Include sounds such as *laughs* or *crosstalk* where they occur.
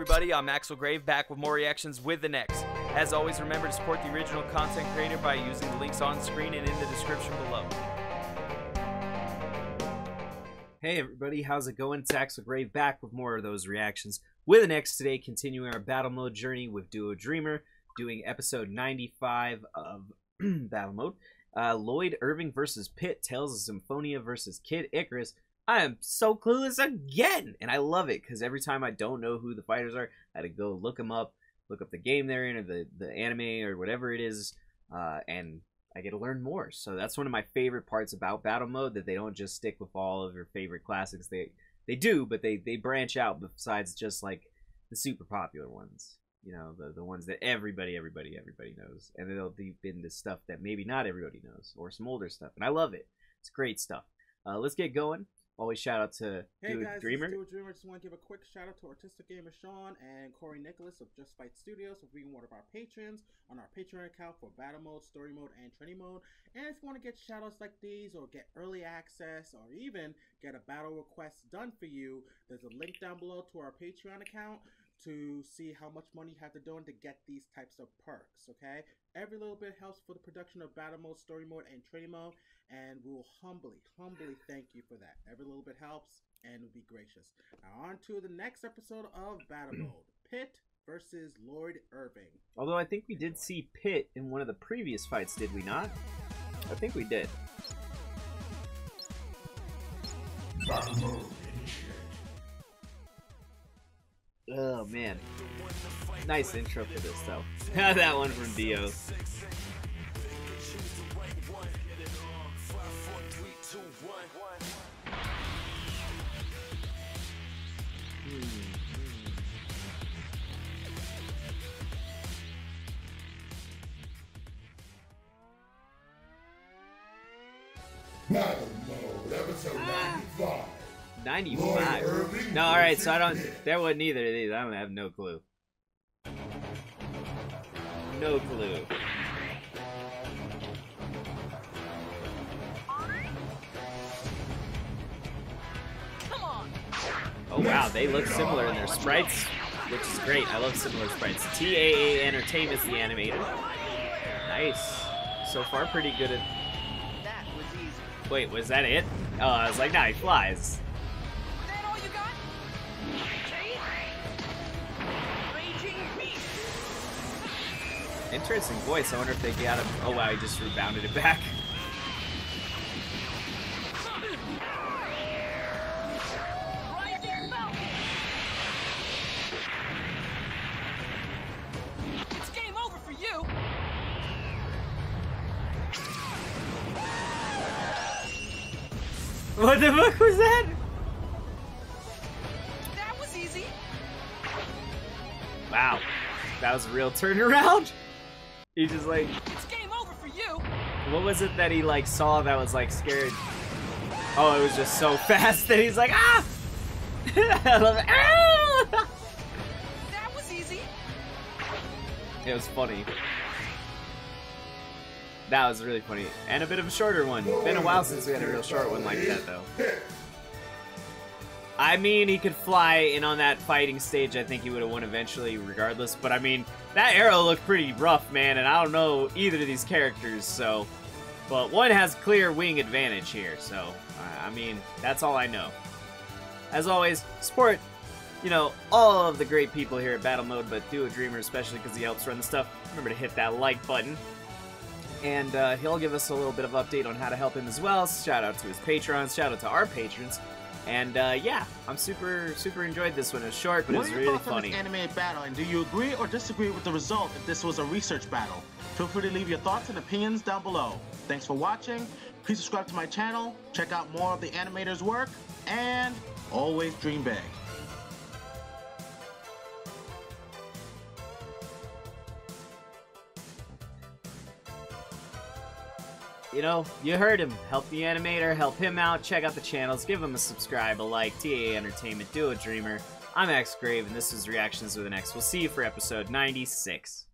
everybody, I'm Axel Grave back with more reactions with the next. As always, remember to support the original content creator by using the links on screen and in the description below. Hey everybody, how's it going? It's Axel Grave back with more of those reactions with the next today, continuing our battle mode journey with Duo Dreamer, doing episode 95 of *clears throat* battle mode. Uh, Lloyd Irving versus Pit, Tales of Symphonia versus Kid Icarus. I am so clueless again, and I love it because every time I don't know who the fighters are, I had to go look them up, look up the game they're in or the the anime or whatever it is, uh, and I get to learn more. So that's one of my favorite parts about battle mode that they don't just stick with all of your favorite classics. They they do, but they they branch out besides just like the super popular ones. You know, the the ones that everybody everybody everybody knows, and they'll deep into stuff that maybe not everybody knows or some older stuff, and I love it. It's great stuff. Uh, let's get going. Always shout out to Hey Dude guys, Dreamer. Dude Dreamer. Just want to give a quick shout out to Artistic Gamer Sean and Corey Nicholas of Just Fight Studios for being one of our patrons on our Patreon account for Battle Mode, Story Mode, and Training Mode. And if you want to get shout outs like these, or get early access, or even get a battle request done for you, there's a link down below to our Patreon account to see how much money you have to do to get these types of perks, okay? Every little bit helps for the production of Battle Mode, Story Mode, and Training Mode, and we'll humbly, humbly thank you for that. Every little bit helps, and we'll be gracious. Now on to the next episode of Battle *clears throat* Mode. Pit versus Lloyd Irving. Although I think we did see Pit in one of the previous fights, did we not? I think we did. Oh man. Nice intro for this though. *laughs* that one from Dio. Battle Mode, episode 95. 95. No, alright, so I don't. There wasn't either of these. I don't have no clue. No clue. Oh wow, they look similar in their sprites, which is great. I love similar sprites. TAA Entertainment's the animator. Nice. So far, pretty good at. That was easy. Wait, was that it? Oh, I was like, nah, he flies. Interesting voice. I wonder if they got him. Oh wow, he just rebounded it back. Rising Falcon. It's game over for you. What the fuck was that? That was easy. Wow, that was a real turnaround. *laughs* He just like, It's game over for you. what was it that he like saw that was like scared? Oh, it was just so *laughs* fast that he's like, ah! *laughs* I love it. Ah! That was easy. It was funny. That was really funny. And a bit of a shorter one. Been a while since we had a real short one like that, though. I mean, he could fly, and on that fighting stage, I think he would have won eventually, regardless. But I mean, that arrow looked pretty rough, man, and I don't know either of these characters, so. But one has clear wing advantage here, so. I- mean, that's all I know. As always, support, you know, all of the great people here at Battle Mode, but Duo Dreamer especially because he helps run the stuff. Remember to hit that like button. And uh, he'll give us a little bit of update on how to help him as well. Shout out to his patrons, shout out to our patrons. And uh, yeah, I'm super, super enjoyed this one. It was short, but it What was are your really thoughts on funny. this animated battle, and do you agree or disagree with the result if this was a research battle? Feel free to leave your thoughts and opinions down below. Thanks for watching. Please subscribe to my channel, check out more of the animator's work, and always dream big. You know, you heard him. Help the animator, help him out, check out the channels, give him a subscribe, a like, TA Entertainment, a dreamer. I'm X Grave, and this is Reactions with an X. We'll see you for episode 96.